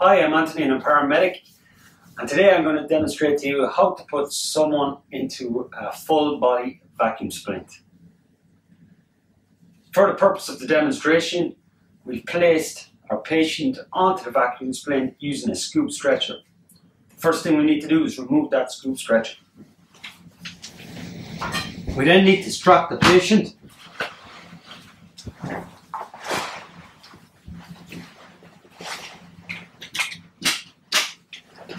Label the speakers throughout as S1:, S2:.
S1: Hi, I'm Anthony and I'm a paramedic and today I'm going to demonstrate to you how to put someone into a full body vacuum splint. For the purpose of the demonstration, we've placed our patient onto the vacuum splint using a scoop stretcher. The first thing we need to do is remove that scoop stretcher. We then need to strap the patient So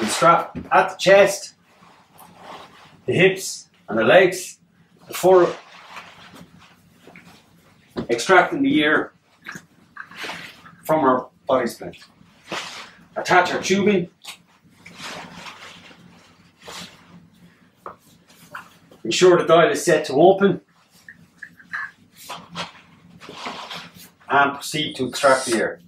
S1: we strap at the chest, the hips and the legs before extracting the ear from our body splint. Attach our tubing. Ensure the dial is set to open. And proceed to extract the ear.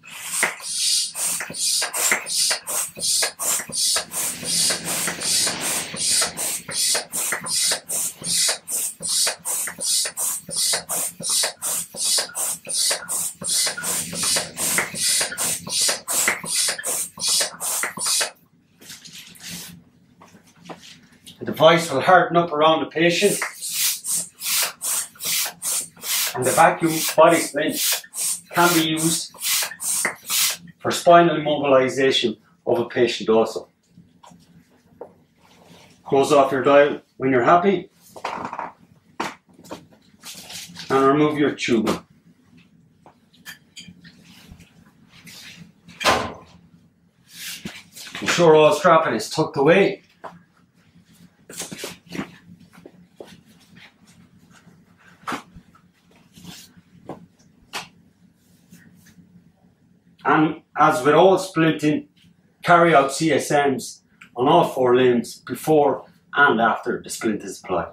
S1: The device will harden up around the patient and the vacuum body splint can be used for spinal immobilization of a patient also. Close off your dial when you're happy and remove your tubing. Ensure all strapping is tucked away. And as with all splinting, carry out CSMs on all four limbs before and after the splint is applied.